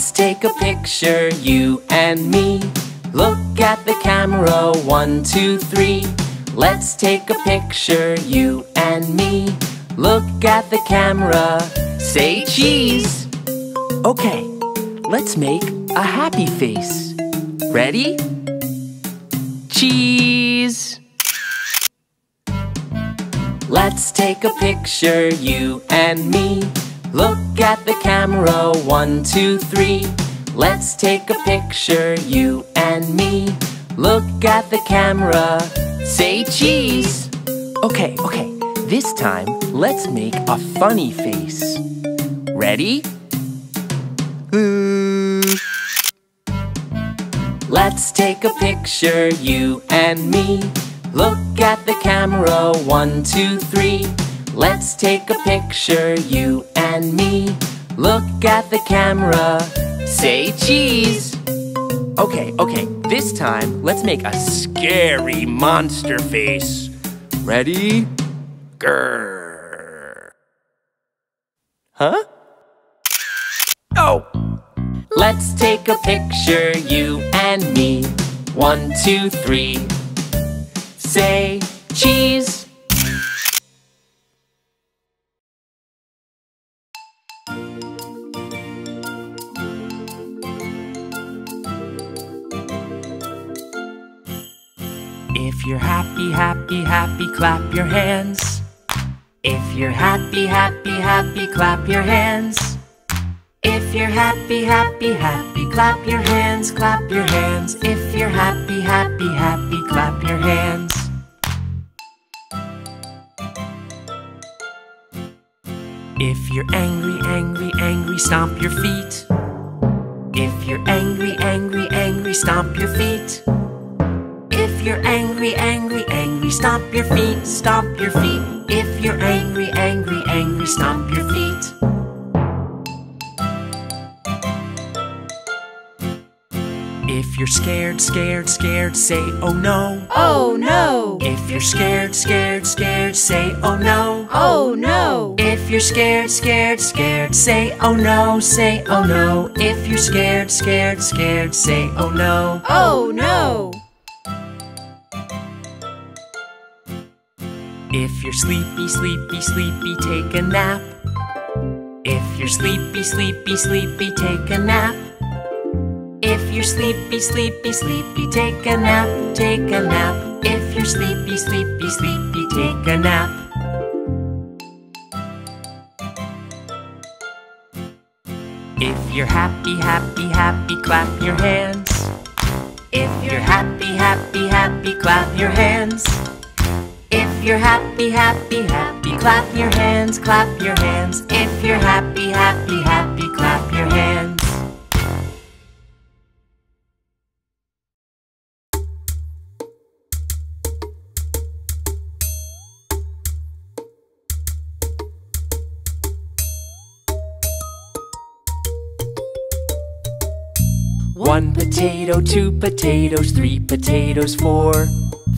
Let's take a picture, you and me. Look at the camera, one, two, three. Let's take a picture, you and me. Look at the camera, say cheese. Okay, let's make a happy face. Ready? Cheese. Let's take a picture, you and me. Look at the camera, one, two, three. Let's take a picture, you and me. Look at the camera, say cheese. Okay, okay, this time let's make a funny face. Ready? Let's take a picture, you and me. Look at the camera, one, two, three. Let's take a picture, you and me. Look at the camera, say cheese. Okay, okay, this time let's make a scary monster face. Ready? Grrr. Huh? Oh! Let's take a picture, you and me. One, two, three. Say cheese. Happy, happy, clap your hands. If you're happy, happy, happy, clap your hands. If you're happy, happy, happy, clap your hands, clap your hands. If you're happy, happy, happy, clap your hands. If you're angry, angry, angry, stomp your feet. If you're angry, angry, angry, stomp your feet. If you're angry, angry, angry, stomp your feet, stomp your feet. If you're angry, angry, angry, stomp your feet. If you're scared, scared, scared, say oh no. Oh no! If you're scared, scared, scared, say oh no. Oh no! If you're scared, scared, scared, say oh no, say oh no. If you're scared, scared, scared, say oh no. Oh no! If you're sleepy, sleepy, sleepy, take a nap. If you're sleepy, sleepy, sleepy, take a nap. If you're sleepy, sleepy, sleepy, take a nap, take a nap. If you're sleepy, sleepy, sleepy, take a nap. If you're happy, happy, happy, clap your hands. If you're happy, happy, happy, clap your hands. If you're happy, happy, happy, clap your hands, clap your hands. If you're happy, happy, happy, clap your hands. One potato, two potatoes, three potatoes, four.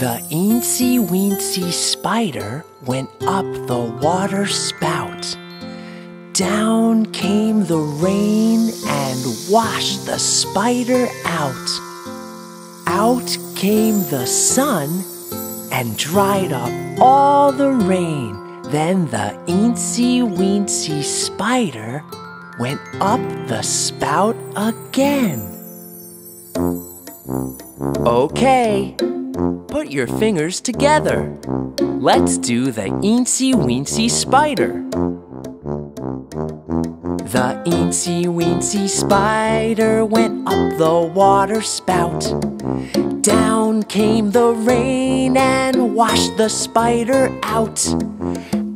The eensy weensy spider went up the water spout. Down came the rain and washed the spider out. Out came the sun and dried up all the rain. Then the eensy weensy spider went up the spout again. Okay, put your fingers together. Let's do the eensy weensy spider. The eensy weensy spider went up the water spout. Down came the rain and washed the spider out.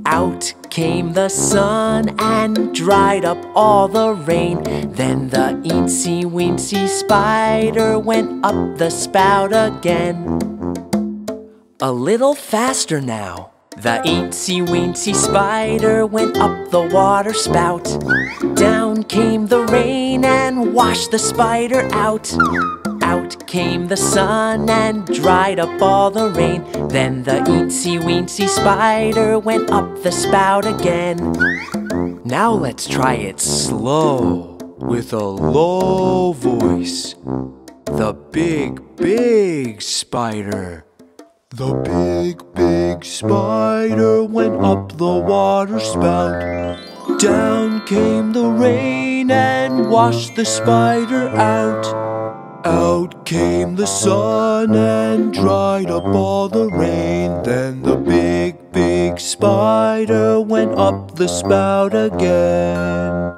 Out came the sun and dried up all the rain. Then the eensy weensy spider went up the spout again. A little faster now. The eensy weensy spider went up the water spout. Down came the rain and washed the spider out. Out came the sun and dried up all the rain. Then the eensy weensy spider went up the spout again. Now let's try it slow with a low voice. The big, big spider. The big, big spider went up the water spout. Down came the rain and washed the spider out. Out came the sun and dried up all the rain. Then the big, big spider went up the spout again.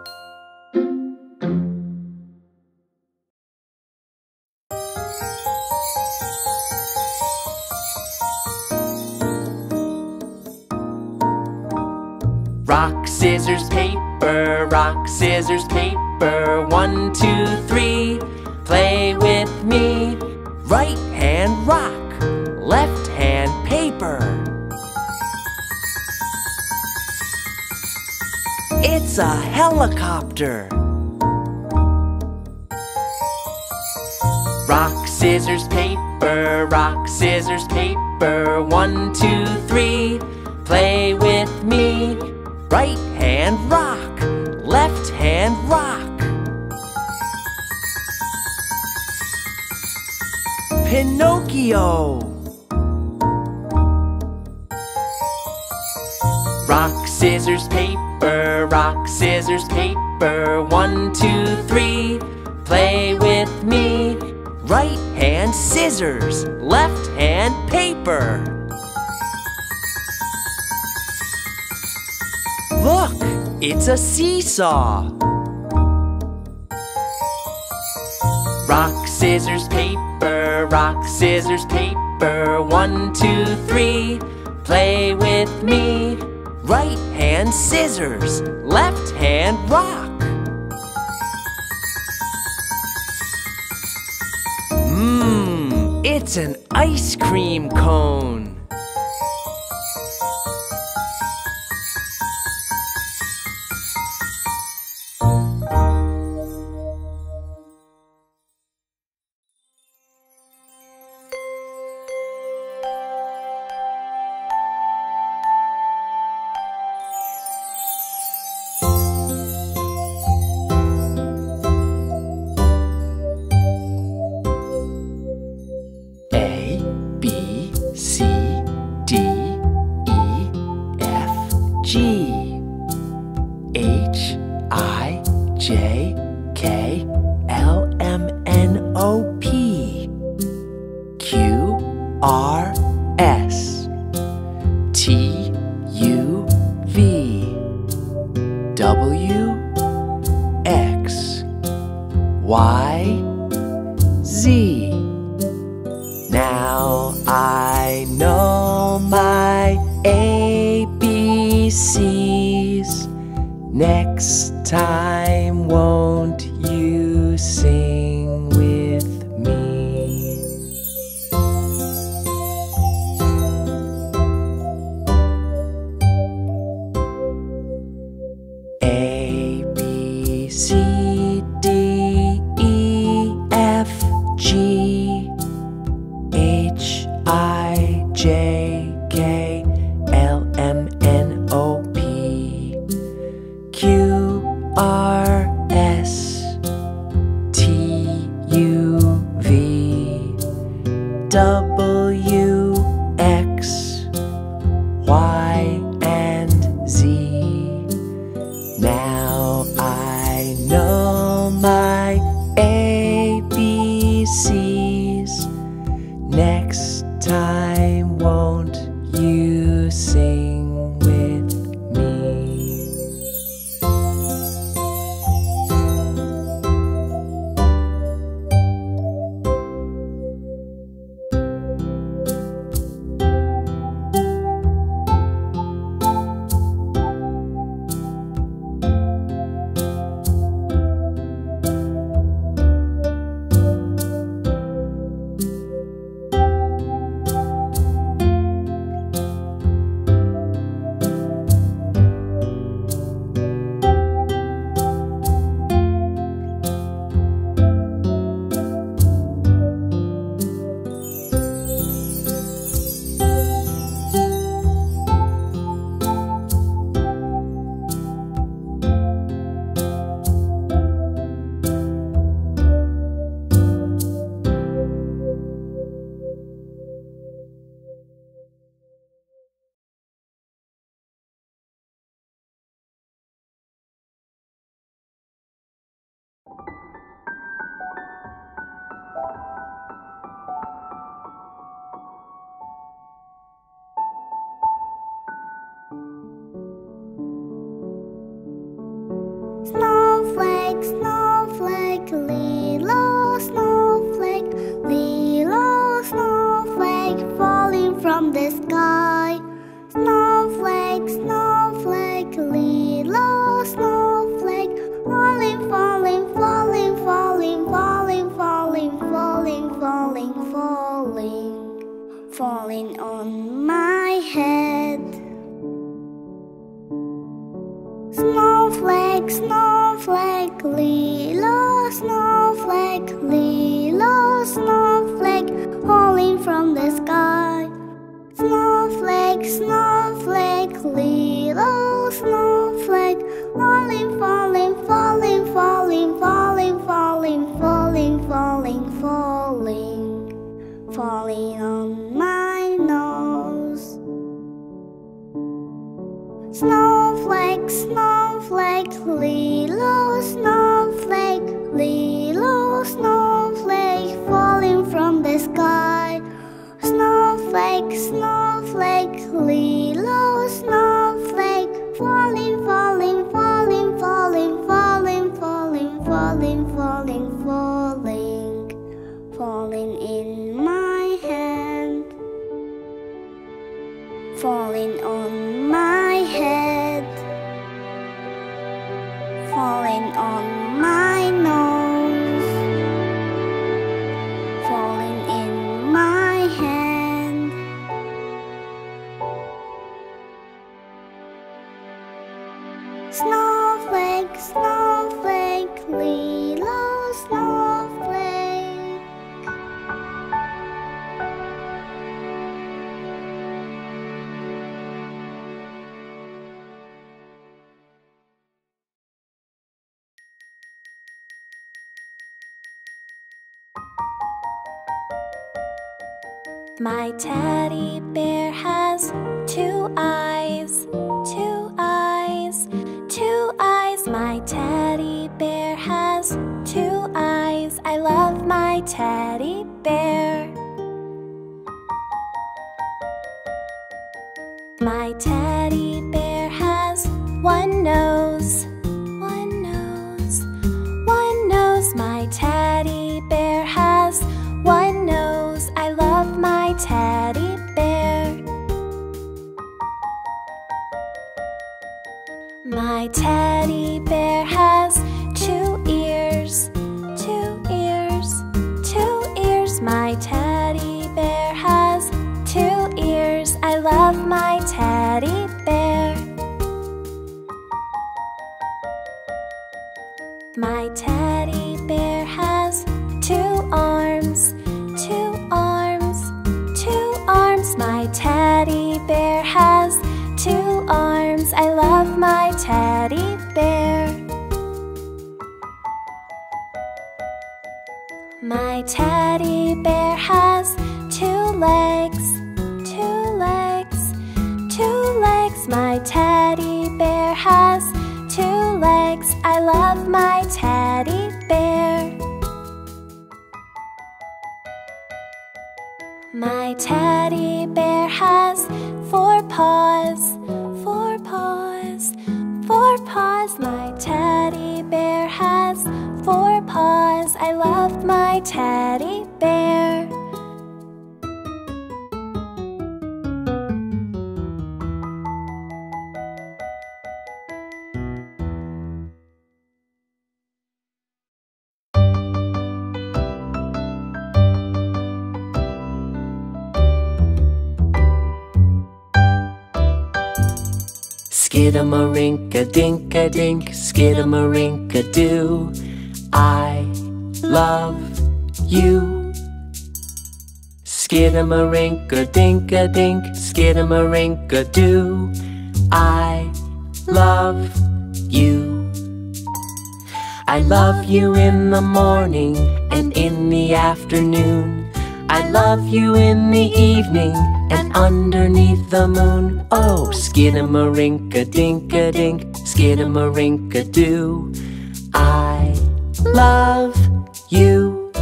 Rock, scissors, paper, rock, scissors, paper. One, two, three. Play with me. Right hand rock, left hand paper. It's a helicopter. Rock, scissors, paper, rock, scissors, paper. One, two, three. Play with me. Right hand rock, left hand rock. Pinocchio. Rock, scissors, paper, rock, scissors, paper. One, two, three. Play with me. Right hand scissors, left hand paper. Look, it's a seesaw. Rock, scissors, paper, rock, scissors, paper. One, two, three. Play with me. Right hand scissors, left hand rock. Mmm, it's an ice cream cone. R My teddy bear has two eyes, two eyes, two eyes. My teddy bear has two eyes. I love my teddy bear. My teddy Skidamarinka-dink-a-dink, skidamarinka-doo. I love you. Skidamarinka-dink-a-dink, skidamarinka-doo. I love you. I love you in the morning and in the afternoon. I love you in the evening and underneath the moon. Oh, skidamarinka-dinka-dink, skidamarinka-doo. I love you.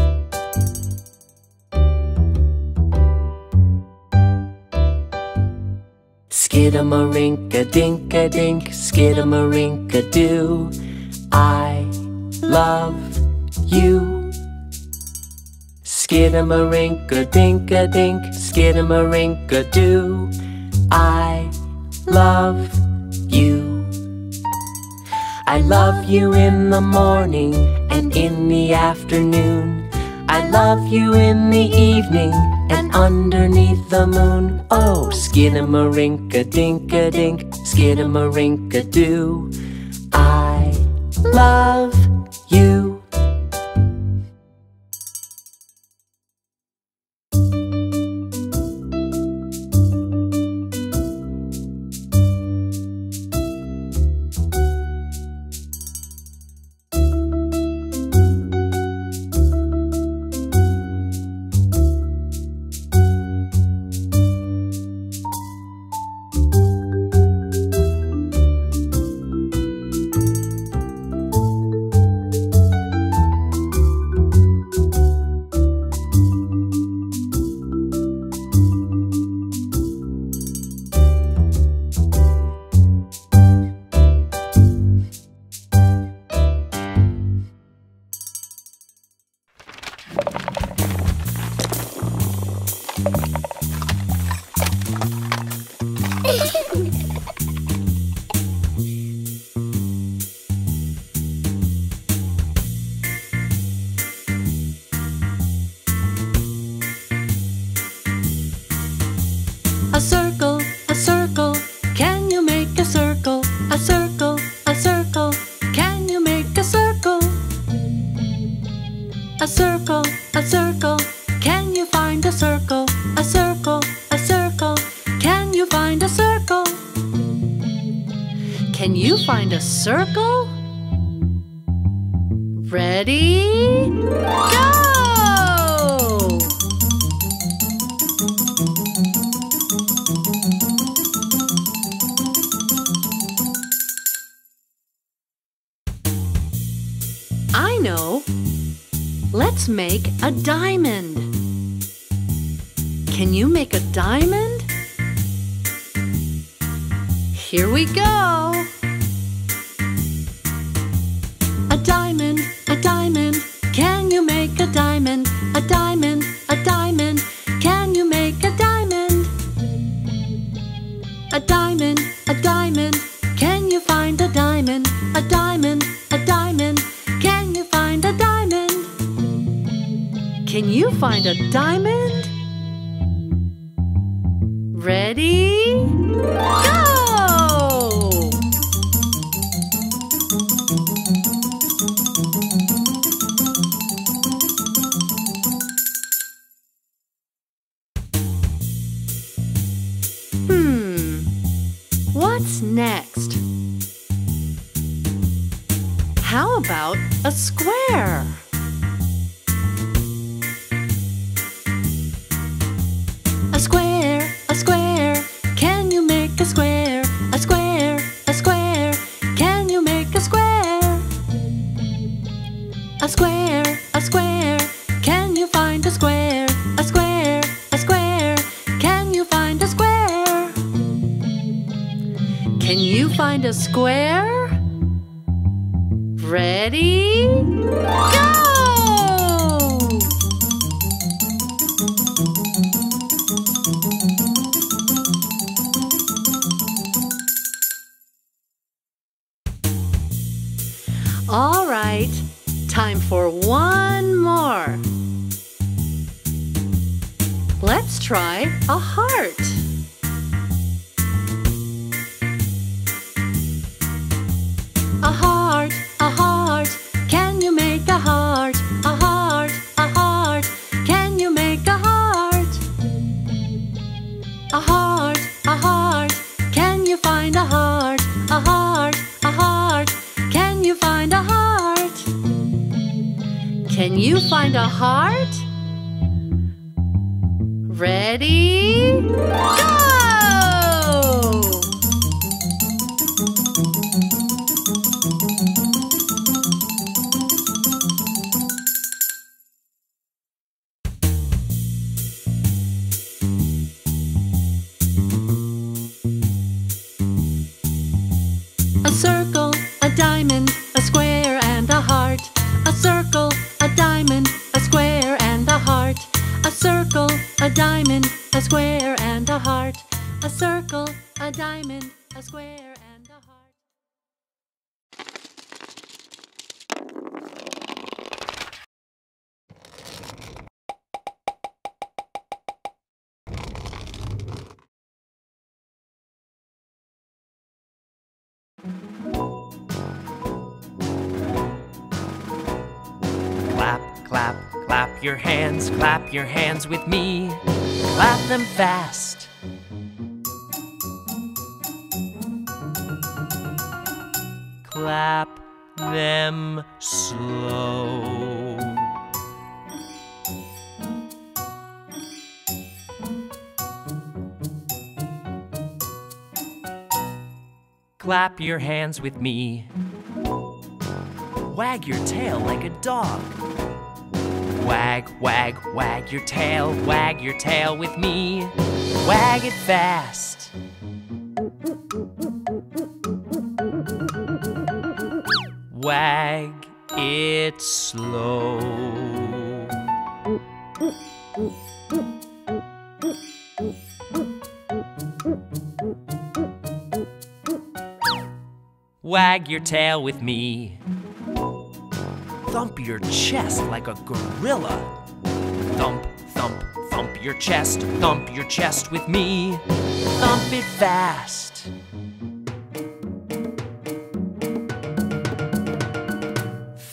Skidamarinka-dinka-dink, skidamarinka-doo. I love you. Skidamarink-a-dink-a-dink, skidamarink-a-doo. I love you. I love you in the morning and in the afternoon. I love you in the evening and underneath the moon. Oh, skidamarink-a-dink-a-dink, skidamarink-a-doo. I love you. A circle, a circle, can you find a circle? A circle, a circle, can you find a circle? Can you find a circle? Ready? Go! Let's make a diamond. Can you make a diamond? Here we go. A diamond, a diamond. Can you make a diamond? A diamond, a diamond. Can you make a diamond? A diamond, a diamond. Find a diamond? Ready? Go! Try a heart. A heart, a heart, can you make a heart? A heart, a heart, can you make a heart? A heart, a heart, can you find a heart? A heart, a heart, can you find a heart? Can you find a heart? Ready? Clap your hands with me. Clap them fast. Clap them slow. Clap your hands with me. Wag your tail like a dog. Wag, wag, wag your tail, wag your tail with me. Wag it fast. Wag it slow. Wag your tail with me. Thump your chest like a gorilla. Thump, thump, thump your chest, thump your chest with me. Thump it fast.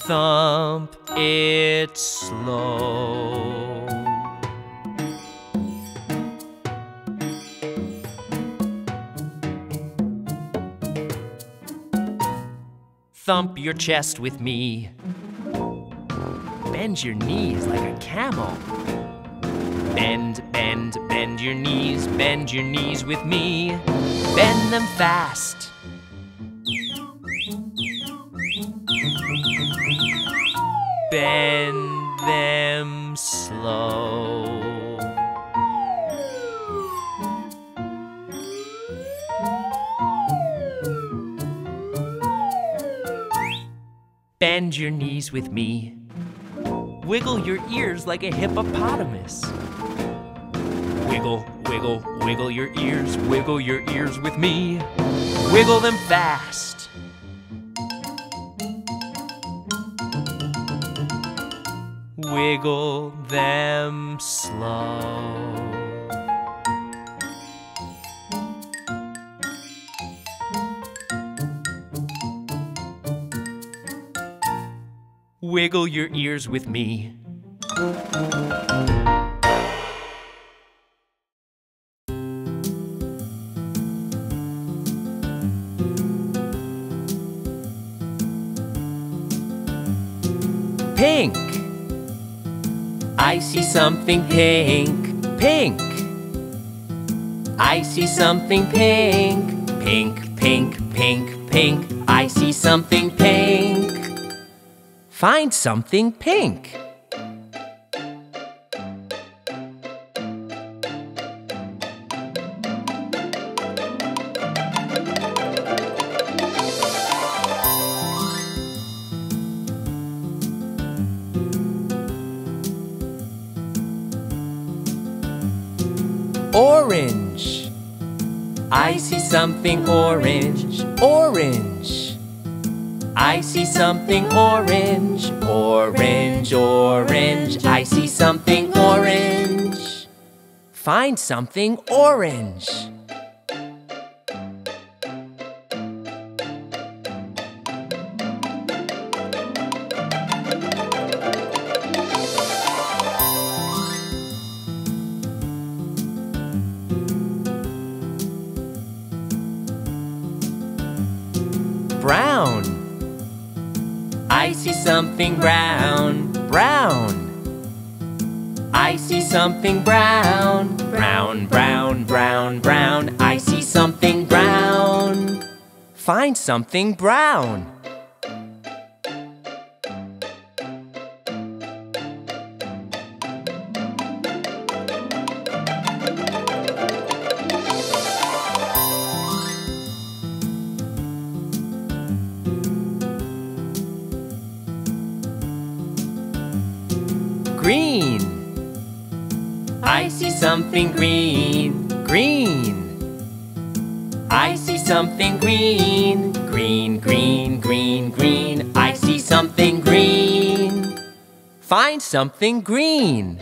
Thump it slow. Thump your chest with me. Bend your knees like a camel. Bend, bend, bend your knees, bend your knees with me. Bend them fast. Bend them slow. Bend your knees with me. Wiggle your ears like a hippopotamus. Wiggle, wiggle, wiggle your ears, wiggle your ears with me. Wiggle them fast. Wiggle them slow. Wiggle your ears with me. Pink. I see something pink, pink. I see something pink, pink, pink, pink, pink. I see something pink. Find something pink. Orange. I see something orange, orange. I see something orange, orange, orange. I see something orange. Find something orange. Something brown, brown, brown, brown, brown. I see something brown. Find something brown. Something green.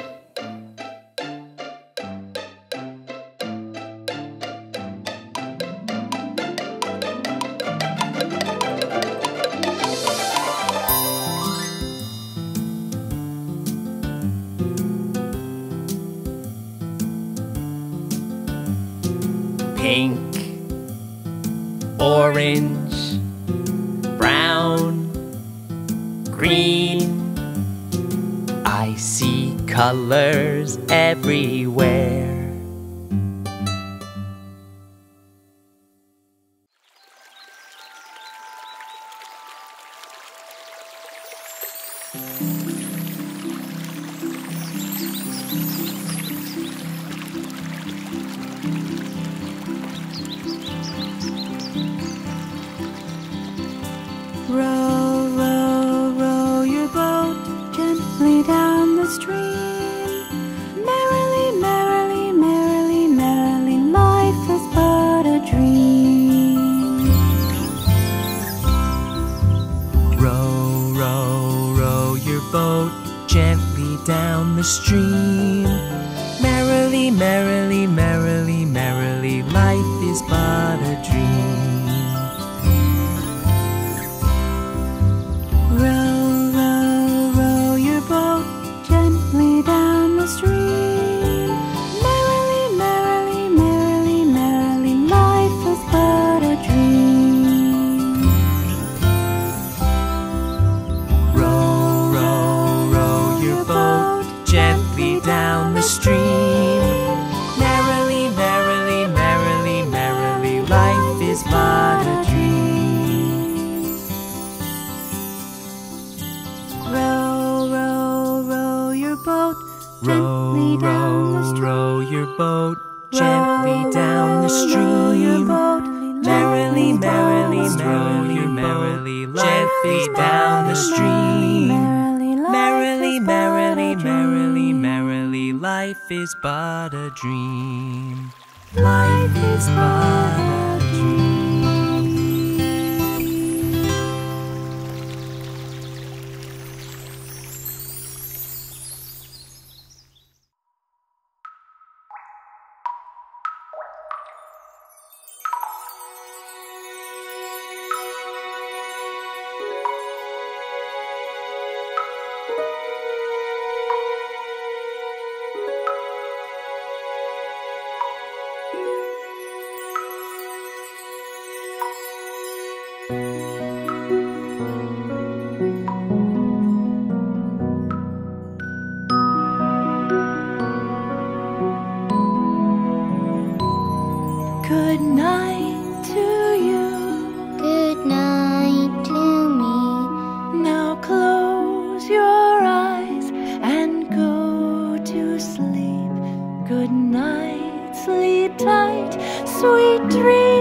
Good night, sleep tight, sweet dreams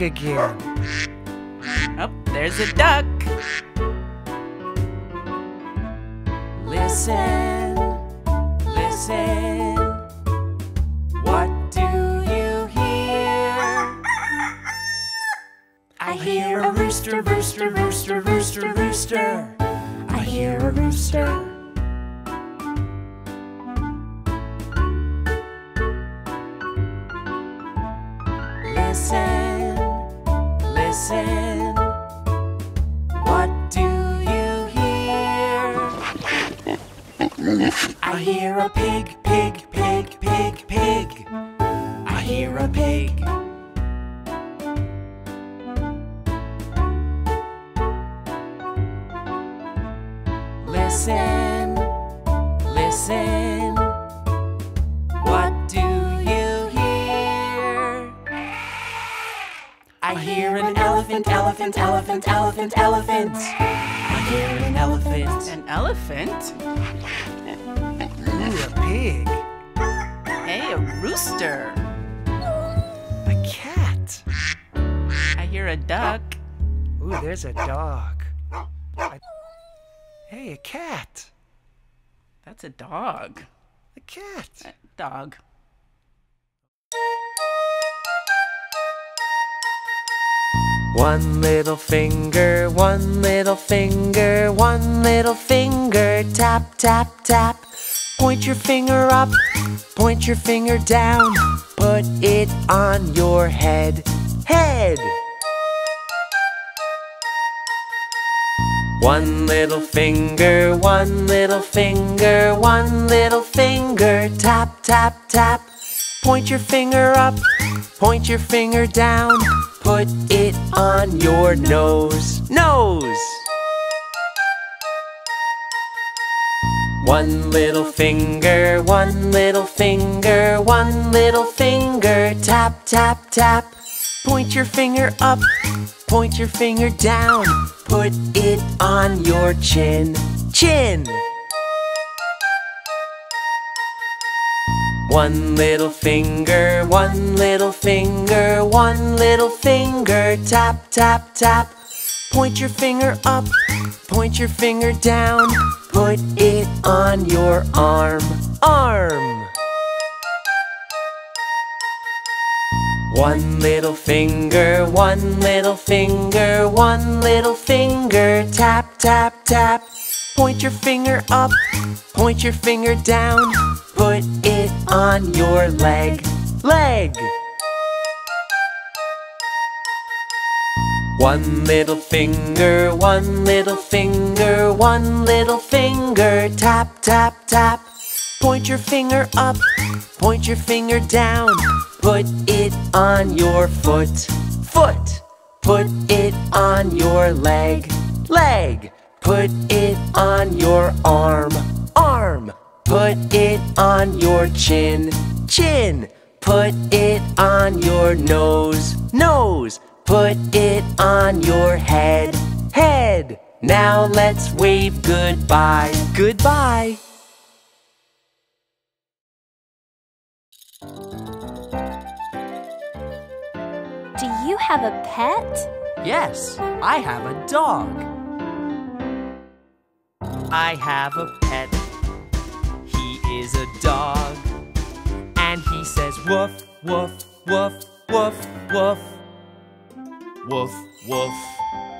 again. Dog. I- Hey, a cat. That's a dog. A cat. A dog. One little finger, one little finger, one little finger, tap, tap, tap. Point your finger up, point your finger down, put it on your head, head. One little finger, one little finger, one little finger, tap, tap, tap. Point your finger up, point your finger down, put it on your nose, nose. One little finger, one little finger, one little finger, tap, tap, tap. Point your finger up, point your finger down, put it on your chin, chin. One little finger, one little finger, one little finger, tap, tap, tap. Point your finger up, point your finger down, put it on your arm, arm. One little finger, one little finger, one little finger, tap, tap, tap. Point your finger up, point your finger down, put it on your leg, leg. One little finger, one little finger, one little finger, tap, tap, tap. Point your finger up, point your finger down, put it on your foot, foot. Put it on your leg, leg. Put it on your arm, arm. Put it on your chin, chin. Put it on your nose, nose. Put it on your head, head. Now let's wave goodbye, goodbye. You have a pet? Yes, I have a dog. I have a pet. He is a dog. And he says woof, woof, woof, woof, woof. Woof, woof.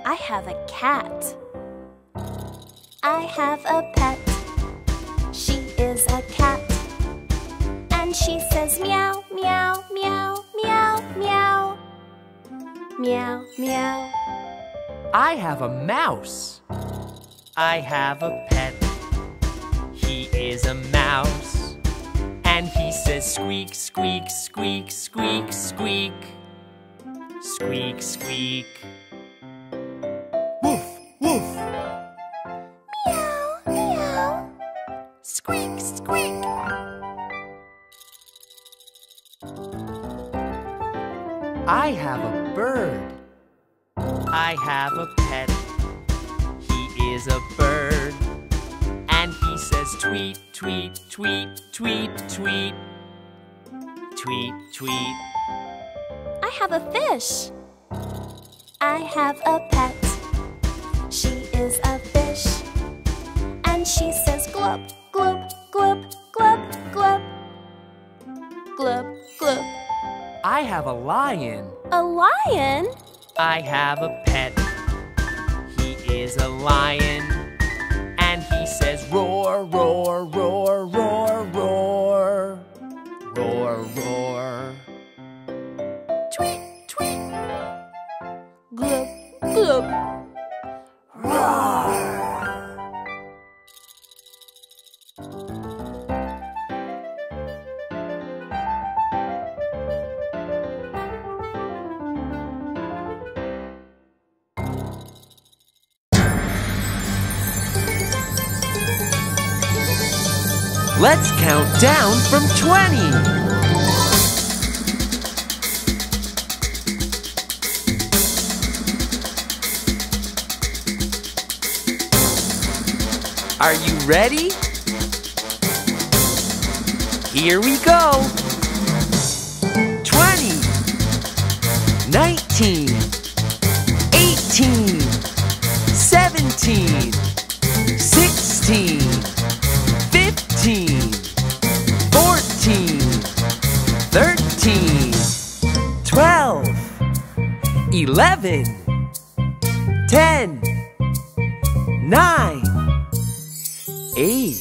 I have a cat. I have a pet. She is a cat. And she says meow, meow, meow, meow, Meow, meow. I have a mouse. I have a pet. He is a mouse. And he says squeak, squeak, squeak, squeak, squeak. Squeak, squeak. Tweet, tweet, tweet, tweet. Tweet, tweet. I have a fish. I have a pet. She is a fish. And she says glub, glub, glub, glub, glub. Glub, glub. I have a lion. A lion? I have a pet. He is a lion. Says roar, roar, roar, roar, roar. Roar, roar. Let's count down from 20. Are you ready? Here we go. 20, 19, 18, 17, 16, 11, 10, 9, eight,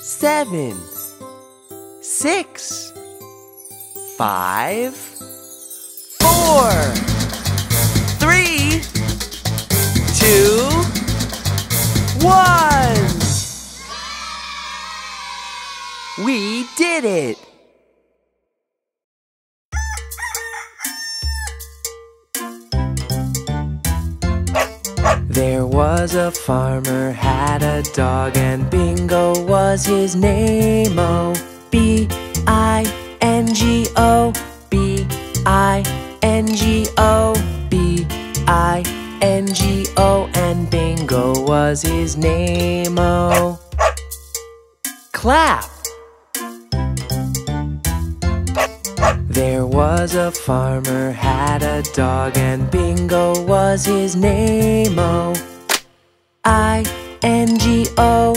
seven, six, five, four, three, two, one. We did it! There was a farmer had a dog and Bingo was his name. Oh, B I N G O B I N G O B I N G O and Bingo was his name. Oh, clap. Was a farmer had a dog and Bingo was his name. Oh, I N G O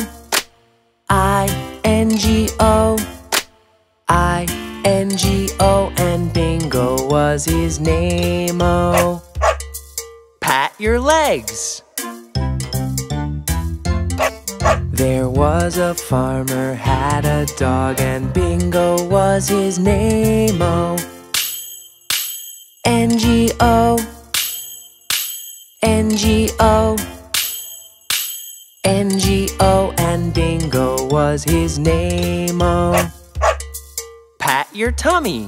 I N G O I N G O and Bingo was his name. Oh, pat your legs. There was a farmer had a dog and Bingo was his name. Oh, N G O N G O N G O and Bingo was his name. Oh, pat your tummy.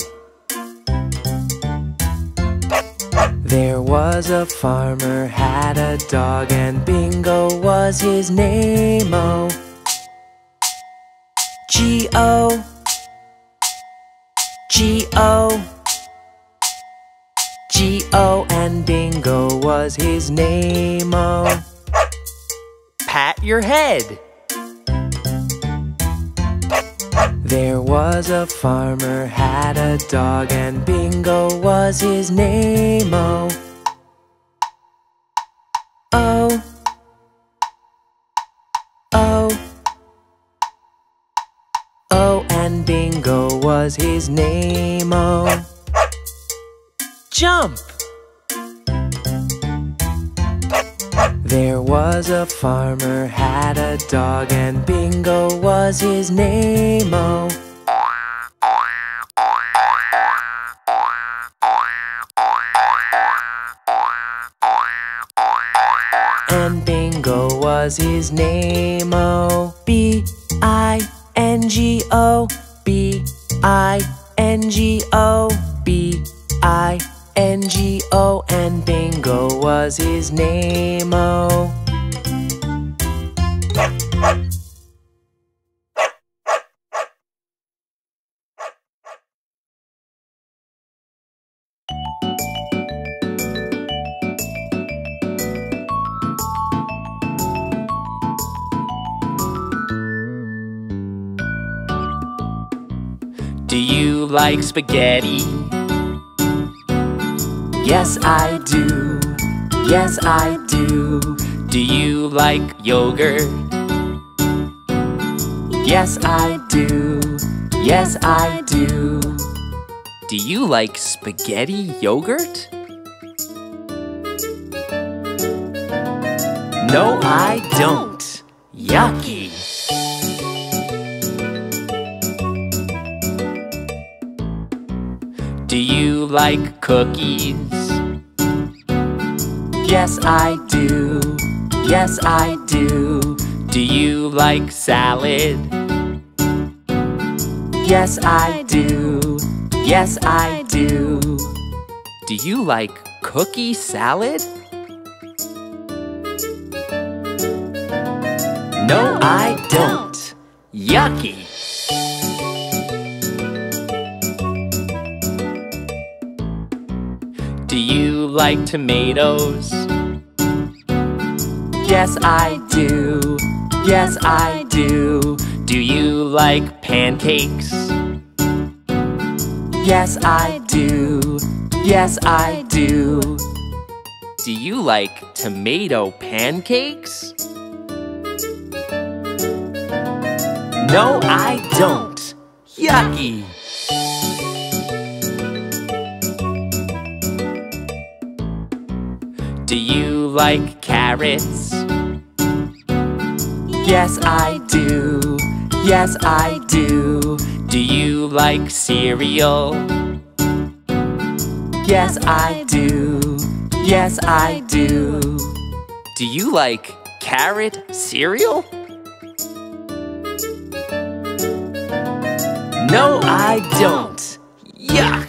There was a farmer had a dog and Bingo was his name. Oh, G O G O G O and Bingo was his name. Oh, pat your head. There was a farmer had a dog and Bingo was his name. Oh, oh, oh, oh, and Bingo was his name. Oh, jump. There was a farmer had a dog and Bingo was his name. Oh. And Bingo was his name. Oh. B I and Bingo was his name. Oh. Do you like spaghetti? Yes, I do. Yes, I do. Do you like yogurt? Yes, I do. Yes, I do. Do you like spaghetti yogurt? No, I don't. Yucky. Do you like cookies? Yes, I do. Yes, I do. Do you like salad? Yes, I do. Yes, I do. Do you like cookie salad? No, I don't. Yucky. Do you like tomatoes? Yes, I do. Yes, I do. Do you like pancakes? Yes, I do. Yes, I do. Do you like tomato pancakes? No, I don't. Yucky. Do you like carrots? Yes, I do. Yes, I do. Do you like cereal? Yes, I do. Yes, I do. Do you like carrot cereal? No, I don't. Yuck!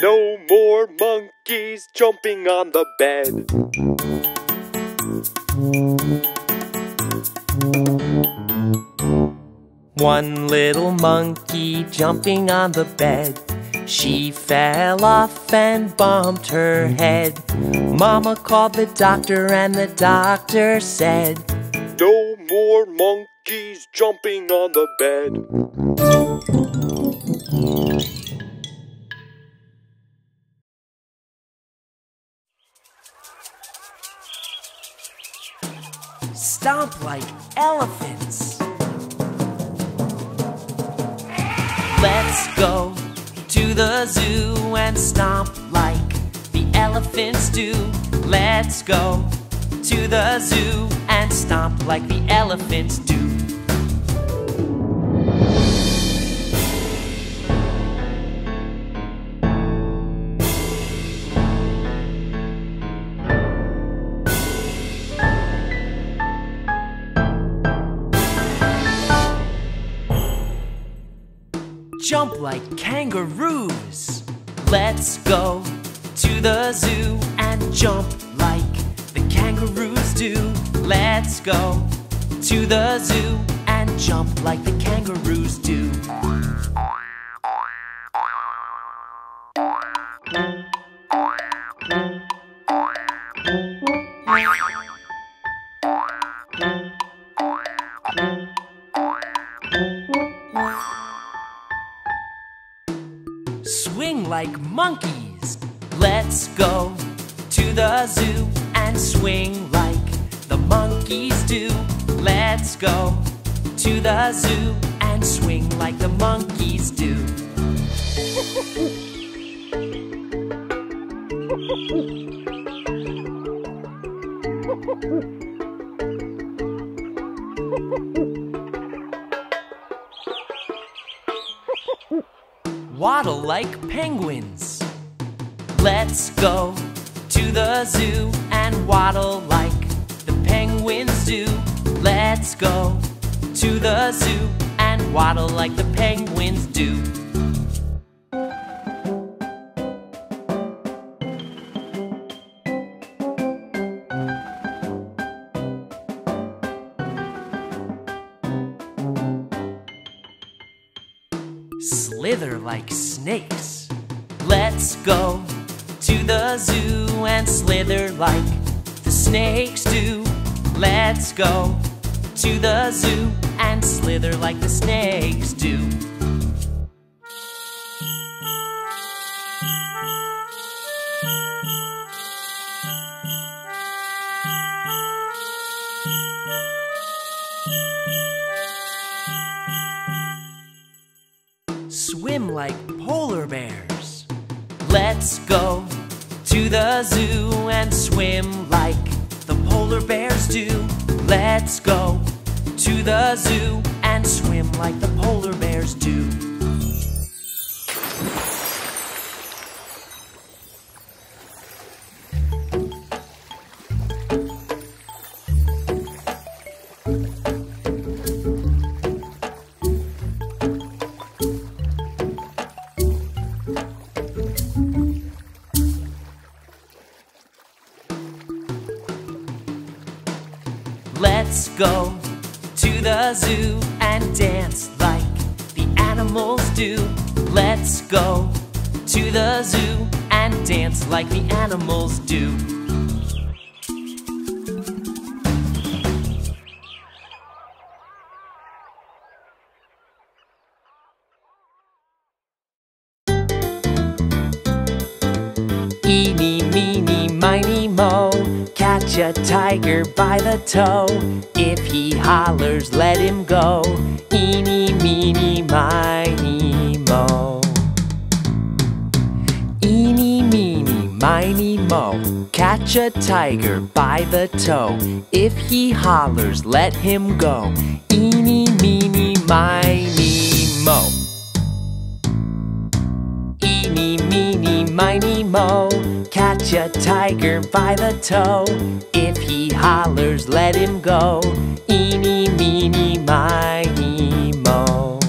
No more monkeys jumping on the bed. One little monkey jumping on the bed. She fell off and bumped her head. Mama called the doctor, and the doctor said, No more monkeys jumping on the bed. Stomp like elephants. Let's go to the zoo and stomp like the elephants do. Let's go to the zoo and stomp like the elephants do. Jump like kangaroos. Let's go to the zoo and jump like the kangaroos do. Let's go to the zoo and jump like the kangaroos do. Swing like monkeys. Let's go to the zoo and swing like the monkeys do. Let's go to the zoo and swing like the monkeys do. Waddle like penguins. Let's go to the zoo and waddle like the penguins do. Let's go to the zoo and waddle like the penguins do. Catch a tiger by the toe. If he hollers, let him go. Eeny, meeny, miny, mo. Eeny, meeny, miny, mo. Catch a tiger by the toe. If he hollers, let him go. Eeny, meeny, miny, miny, mo. Catch a tiger by the toe. If he hollers, let him go. Eeny, meeny, miny, mo.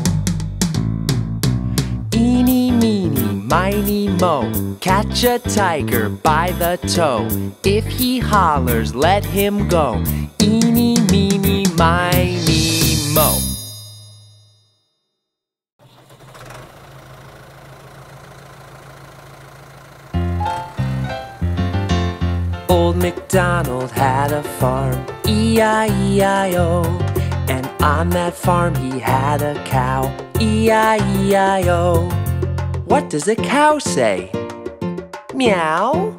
Eeny, meeny, miny, mo. Catch a tiger by the toe. If he hollers, let him go. Eeny, meeny, miny, Old MacDonald had a farm, E-I-E-I-O. And on that farm he had a cow, E-I-E-I-O. What does a cow say? Meow.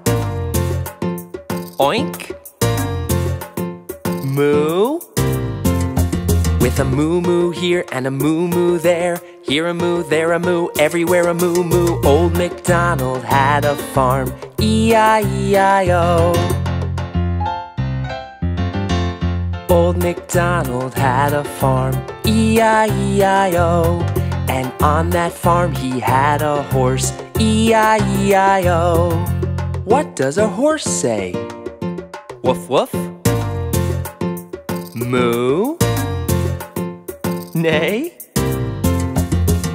Oink. Moo. With a moo moo here and a moo moo there. Here a moo, there a moo, everywhere a moo moo. Old MacDonald had a farm, E-I-E-I-O. Old MacDonald had a farm, E-I-E-I-O. And on that farm he had a horse, E-I-E-I-O. What does a horse say? Woof woof. Moo. Neigh.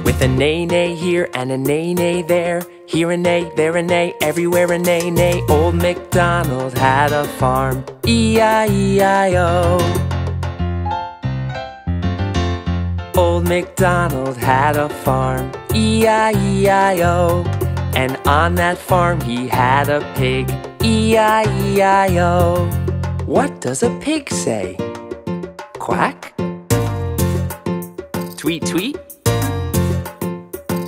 With a neigh neigh here and a neigh neigh there. Here a neigh, there a neigh, everywhere a neigh neigh. Old MacDonald had a farm, E-I-E-I-O. Old MacDonald had a farm, E-I-E-I-O. And on that farm he had a pig, E-I-E-I-O. What does a pig say? Quack? Tweet tweet?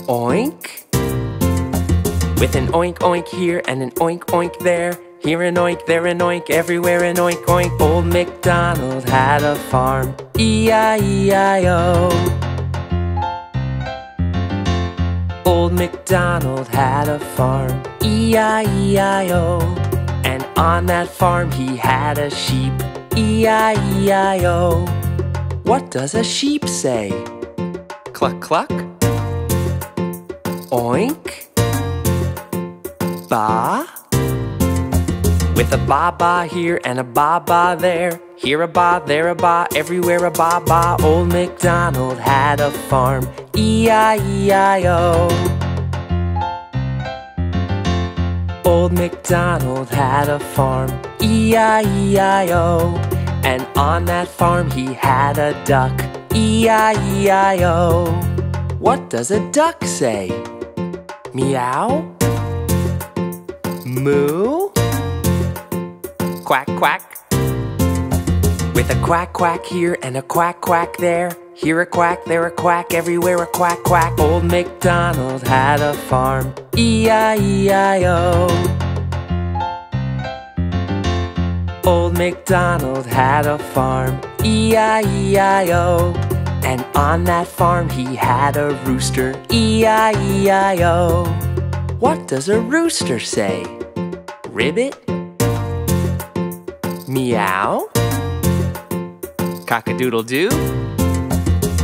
Oink? With an oink oink here and an oink oink there. Here an oink, there an oink, everywhere an oink oink. Old MacDonald had a farm. E-I-E-I-O. Old MacDonald had a farm. E-I-E-I-O. And on that farm he had a sheep. E-I-E-I-O. What does a sheep say? Cluck cluck. Oink. Ba. With a ba ba here and a ba ba there. Here a ba, there a ba, everywhere a ba ba. Old MacDonald had a farm. E-I-E-I-O. Old MacDonald had a farm. E-I-E-I-O. And on that farm he had a duck. E-I-E-I-O. What does a duck say? Meow? Moo? Quack quack. With a quack quack here and a quack quack there. Here a quack, there a quack, everywhere a quack quack. Old MacDonald had a farm. E-I-E-I-O. Old MacDonald had a farm. E-I-E-I-O. And on that farm he had a rooster. E-I-E-I-O. What does a rooster say? Ribbit? Meow? Cock-a-doodle-doo?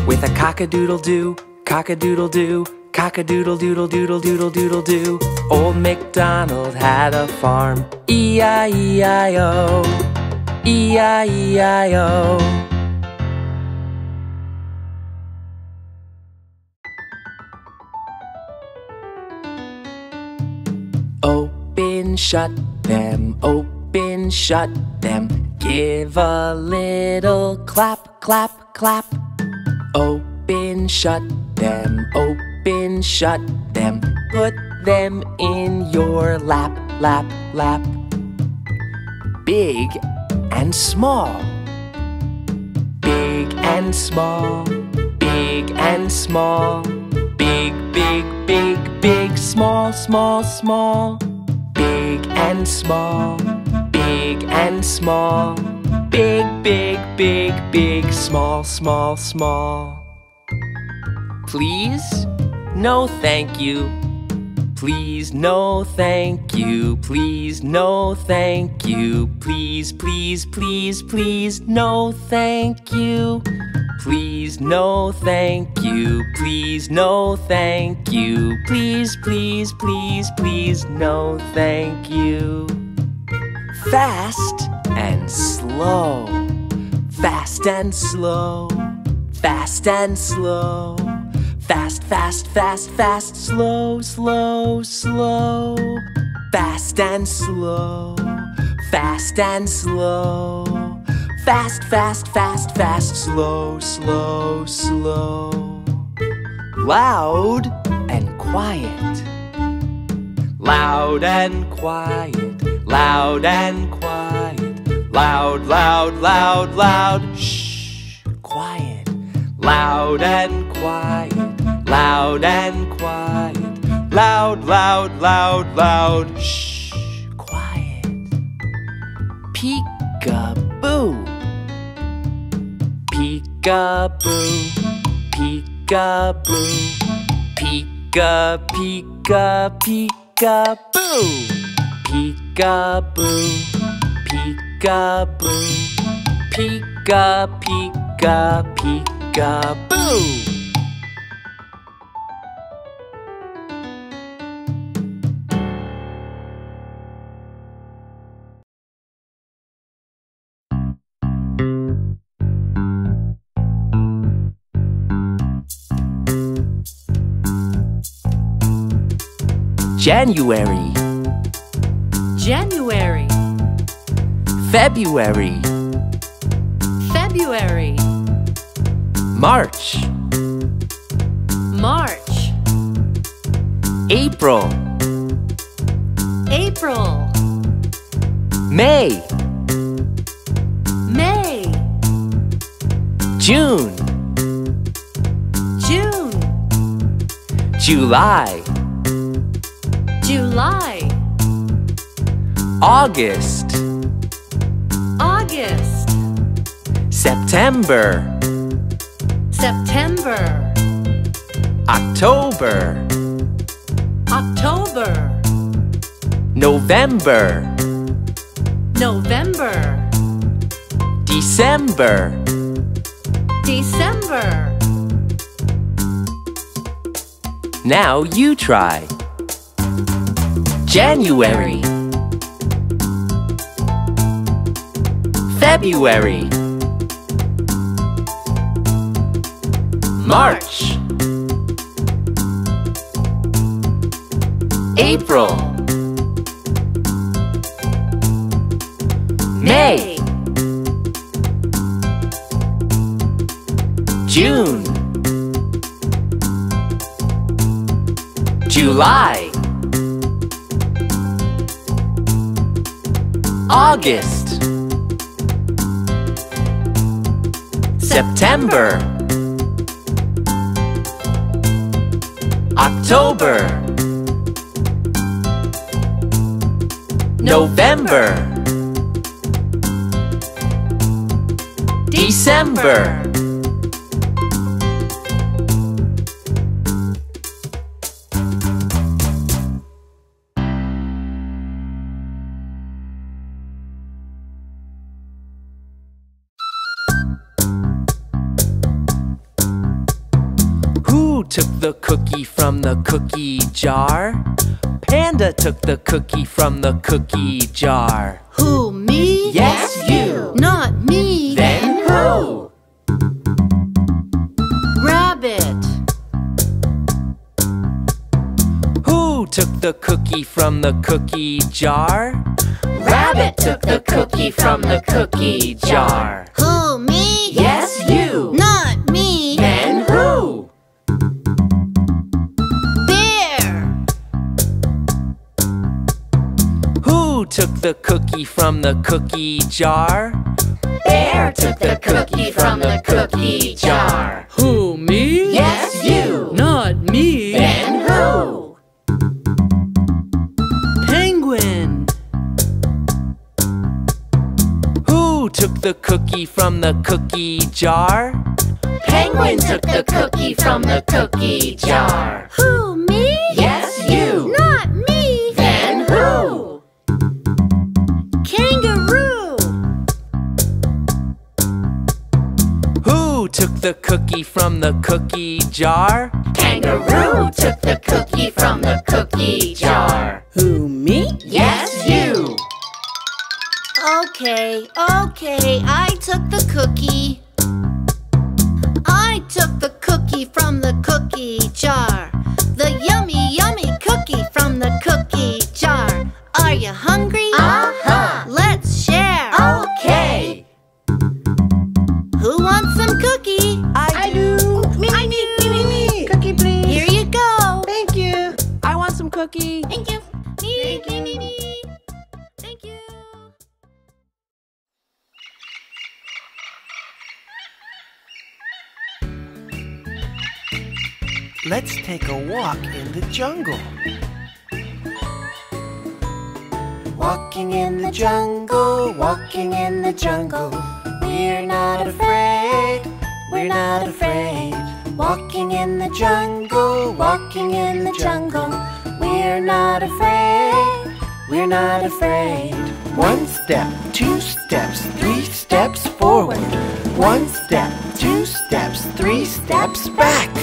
With a cock-a-doodle-doo, cock-a-doodle-doo, cock-a-doodle-doodle-doodle-doodle-doodle-doo. Old MacDonald had a farm. E-I-E-I-O. E-I-E-I-O. Shut them, open, shut them. Give a little clap, clap, clap. Open, shut them, open, shut them. Put them in your lap, lap, lap. Big and small. Big and small, big and small. Big, big, big, big, small, small, small. And small, big and small. Big, big, big, big, small, small, small. Please? No, thank you. Please, no, thank you. Please, no, thank you. Please, please, please, please, no, thank you. Please, no, thank you. Please, no, thank you. Please, please, please, please, no, thank you. Fast and slow. Fast and slow. Fast and slow. Fast, fast, fast, fast, slow, slow, slow. Fast and slow. Fast and slow. Fast, fast, fast, fast, slow, slow, slow. Loud and quiet. Loud and quiet. Loud and quiet. Loud, loud, loud, loud. Shh. Quiet. Loud and quiet. Loud and quiet. Loud, loud, loud, loud. Shh. Quiet. Peekaboo. Peekaboo. Peekaboo. Peeka, peeka, peekaboo. Peekaboo. Peekaboo. Peeka, peeka, peekaboo. January, January, February, February, March, March, April, April, May, May, June, June, July, July, August, August, September, September, October, October, November, November, December, December. Now you try. January, February, March, April, August, September, October, November, December. The cookie jar? Panda took the cookie from the cookie jar. Who, me? Yes, you. Not me. Then who? Rabbit. Who took the cookie from the cookie jar? Rabbit took the cookie from the cookie jar. Who, me? Yes, you. Not took the cookie from the cookie jar? Bear took the cookie from the cookie jar. Who, me? Yes, you. Not me. Then who? Penguin. Who took the cookie from the cookie jar? Penguin took the cookie from the cookie jar. Who, me? Yes, took the cookie from the cookie jar? Kangaroo took the cookie from the cookie jar. Who, me? Yes, you. Okay, okay, I took the cookie. I took the cookie from the cookie jar. The yummy, yummy cookie from the cookie jar. Are you hungry? Uh-huh. Let's take a walk in the jungle. Walking in the jungle, walking in the jungle. We're not afraid, we're not afraid. Walking in the jungle, walking in the jungle. We're not afraid, we're not afraid. One step, two steps, three steps forward. One step, two steps, three steps back.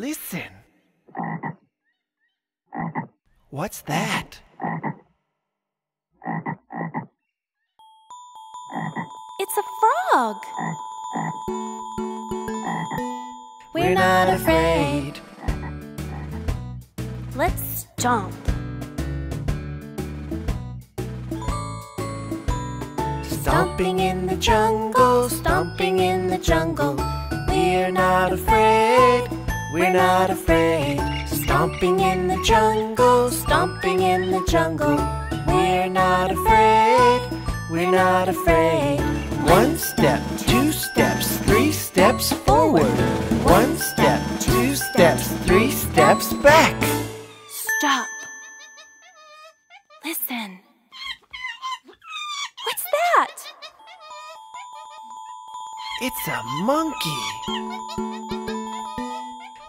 Listen. What's that? It's a frog. We're not afraid. Let's jump. Stomping in the jungle, stomping in the jungle. We're not afraid, we're not afraid. Stomping in the jungle, stomping in the jungle. We're not afraid, we're not afraid. One step, two steps, three steps forward. One step, two steps, three steps back. Stop. Listen. What's that? It's a monkey.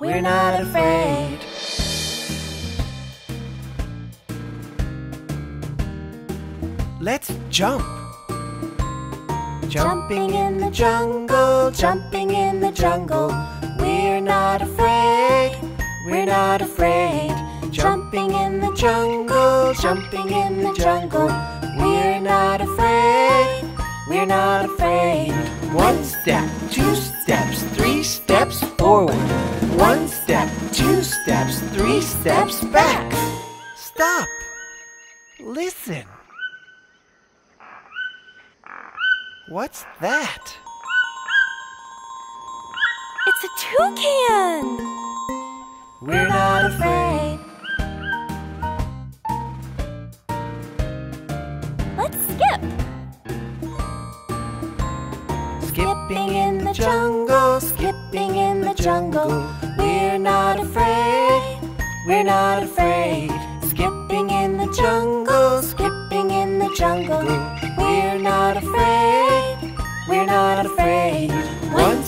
We're not afraid. Let's jump. Jumping in the jungle, jumping in the jungle. We're not afraid, we're not afraid. Jumping in the jungle, jumping in the jungle. We're not afraid, we're not afraid. One step, two steps, three steps forward. One step, two steps, three steps back. Stop. Listen. What's that? It's a toucan. We're not afraid. Let's skip. Skipping in the jungle, skipping in the jungle. We're not afraid, we're not afraid. Skipping in the jungle, skipping in the jungle. We're not afraid, we're not afraid. One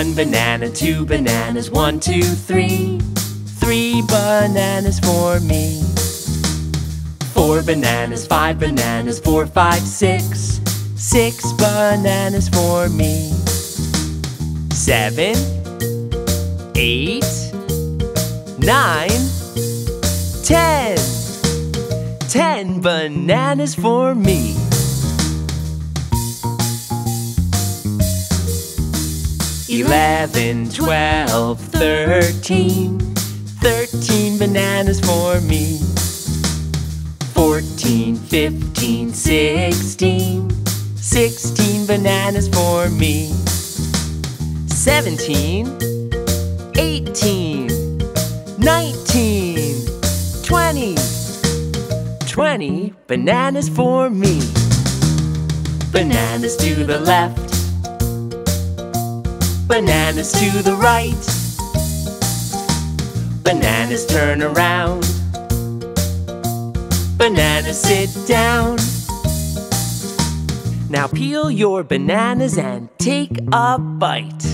One banana, two bananas, one, two, three. Three bananas for me. Four bananas, five bananas, four, five, six. Six bananas for me. Seven, eight, nine, ten. Ten bananas for me. Eleven, twelve, thirteen. 13 Thirteen bananas for me. Fourteen, fifteen, sixteen. 16 Sixteen bananas for me. Seventeen, eighteen, nineteen, twenty. Twenty bananas for me. Bananas to the left. Bananas to the right. Bananas turn around. Bananas sit down. Now peel your bananas and take a bite.